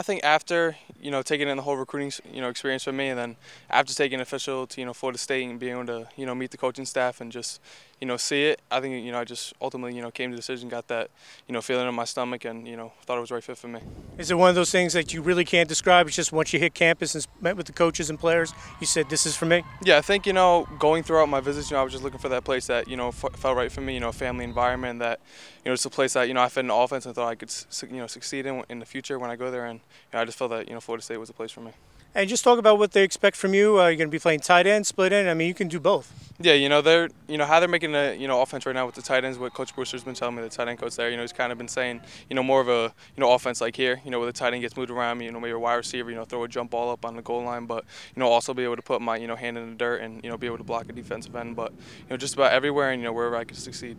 I think after you know taking in the whole recruiting you know experience for me, and then after taking official to you know Florida State and being able to you know meet the coaching staff and just you know see it, I think you know I just ultimately you know came to the decision, got that you know feeling in my stomach, and you know thought it was the right fit for me. Is it one of those things that you really can't describe? It's just once you hit campus and met with the coaches and players, you said this is for me. Yeah, I think you know going throughout my visits, you know I was just looking for that place that you know felt right for me, you know, a family environment that you know it's a place that you know I fit in the offense and thought I could you know succeed in in the future when I go there, and you know, I just felt that you know Florida State was a place for me. And just talk about what they expect from you. Uh, you're going to be playing tight end, split end. I mean, you can do both. Yeah, you know they're you know how they're making the you know offense right now with the tight ends. What Coach Brewster's been telling me, the tight end coach there, you know, he's kind of been saying you know more of a you know offense like here, you know, where the tight end gets moved around, you know, maybe a wide receiver, you know, throw a jump ball up on the goal line, but you know also be able to put my you know hand in the dirt and you know be able to block a defensive end, but you know just about everywhere and you know wherever I can succeed.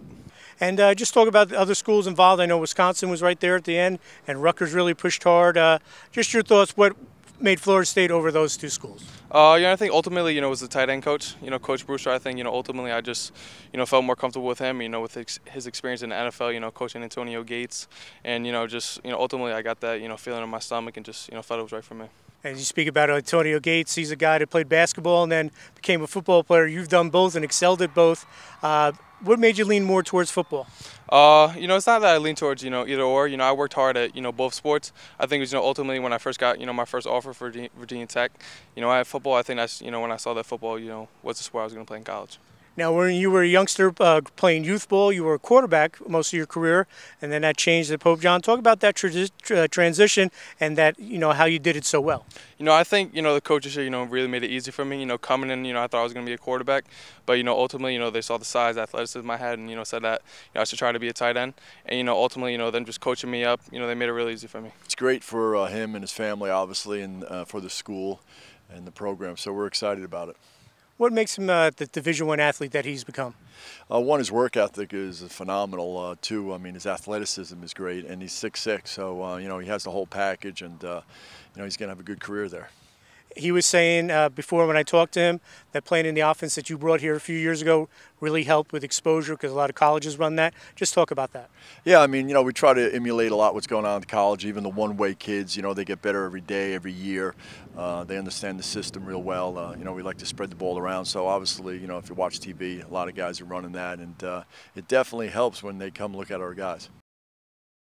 And uh, just talk about the other schools involved. I know Wisconsin was right there at the end, and Rutgers really pushed hard. Uh, just your thoughts. What made Florida State over those two schools? Uh, yeah, I think ultimately, you know, was the tight end coach. You know, Coach Brewster. I think, you know, ultimately, I just, you know, felt more comfortable with him. You know, with his experience in the NFL. You know, coaching Antonio Gates, and you know, just, you know, ultimately, I got that, you know, feeling in my stomach, and just, you know, felt it was right for me. And you speak about Antonio Gates. He's a guy that played basketball and then became a football player. You've done both and excelled at both. Uh, what made you lean more towards football? Uh, you know, it's not that I lean towards you know either or. You know, I worked hard at you know both sports. I think it was you know ultimately when I first got you know my first offer for Virginia Tech, you know I had football. I think that's you know when I saw that football, you know, was the sport I was going to play in college. Now, when you were a youngster uh, playing youth ball, you were a quarterback most of your career, and then that changed to Pope John. Talk about that tra transition and that you know how you did it so well. You know, I think you know the coaches here, you know, really made it easy for me. You know, coming in, you know, I thought I was going to be a quarterback, but you know, ultimately, you know, they saw the size, athleticism I had, and you know, said that you know, I should try to be a tight end. And you know, ultimately, you know, then just coaching me up, you know, they made it really easy for me. It's great for uh, him and his family, obviously, and uh, for the school and the program. So we're excited about it. What makes him uh, the Division One athlete that he's become? Uh, one, his work ethic is phenomenal. Uh, two, I mean, his athleticism is great, and he's six six, so uh, you know he has the whole package, and uh, you know he's going to have a good career there he was saying uh, before when I talked to him that playing in the offense that you brought here a few years ago really helped with exposure because a lot of colleges run that. Just talk about that. Yeah, I mean, you know, we try to emulate a lot what's going on in college. Even the one-way kids, you know, they get better every day, every year. Uh, they understand the system real well. Uh, you know, we like to spread the ball around. So obviously, you know, if you watch TV, a lot of guys are running that, and uh, it definitely helps when they come look at our guys.